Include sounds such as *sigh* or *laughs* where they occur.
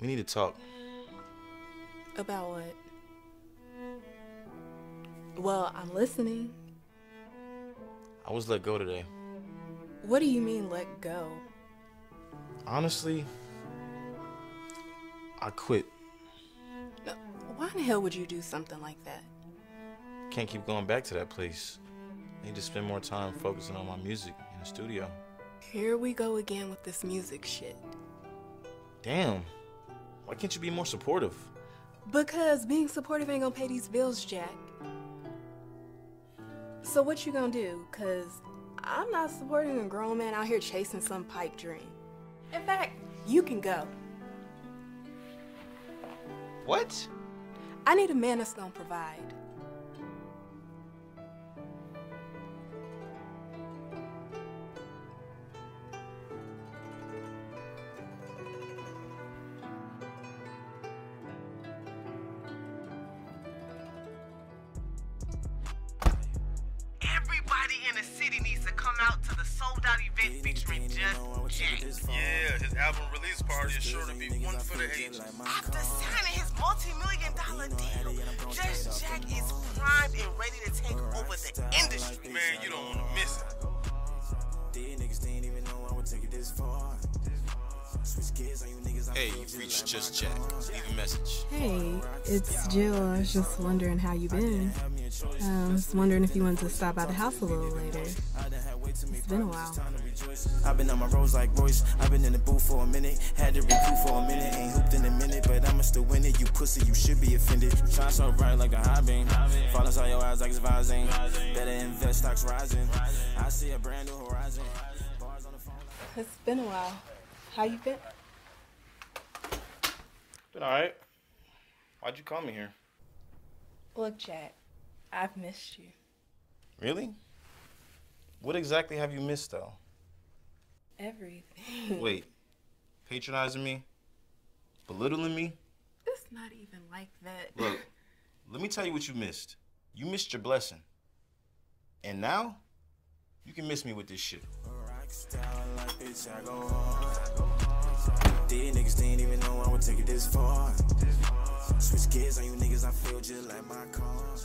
We need to talk. About what? Well, I'm listening. I was let go today. What do you mean, let go? Honestly, I quit. Why in the hell would you do something like that? Can't keep going back to that place. Need to spend more time focusing on my music in the studio. Here we go again with this music shit. Damn. Why can't you be more supportive? Because being supportive ain't gonna pay these bills, Jack. So what you gonna do? Cause I'm not supporting a grown man out here chasing some pipe dream. In fact, you can go. What? I need a man that's gonna provide. In the city needs to come out to the sold out event featuring Just Jack. Yeah, his album release party is sure to be one for the ages. After signing his multi-million dollar deal, Just Jack is primed and ready to take over the industry. Man, you don't want to miss it. Hey, you've reached Just Jack. Leave a message. Hey, it's Jill. I was just wondering how you been. I was wondering if you wanted to stop by the house a little later. It's been a while. I've been on my roads like Royce. I've been in the booth for a minute. Had to recruit for a minute. Ain't hooped in a minute, but I'ma still win it. You pussy, you should be offended. Shine so bright like a high beam. Fall inside your eyes like it's Visine. Better invest, stocks rising. I see a brand new horizon. Bars on the phone. It's been a while. How you been? Been alright. Why'd you call me here? Look, Jack, I've missed you. Really? What exactly have you missed, though? Everything. *laughs* Wait, patronizing me? Belittling me? It's not even like that. Look, *laughs* let me tell you what you missed. You missed your blessing. And now, you can miss me with this shit. Rock style like bitch, I go hard. These niggas didn't even know I would take it this far. Switch gears on you niggas, I feel just like my car.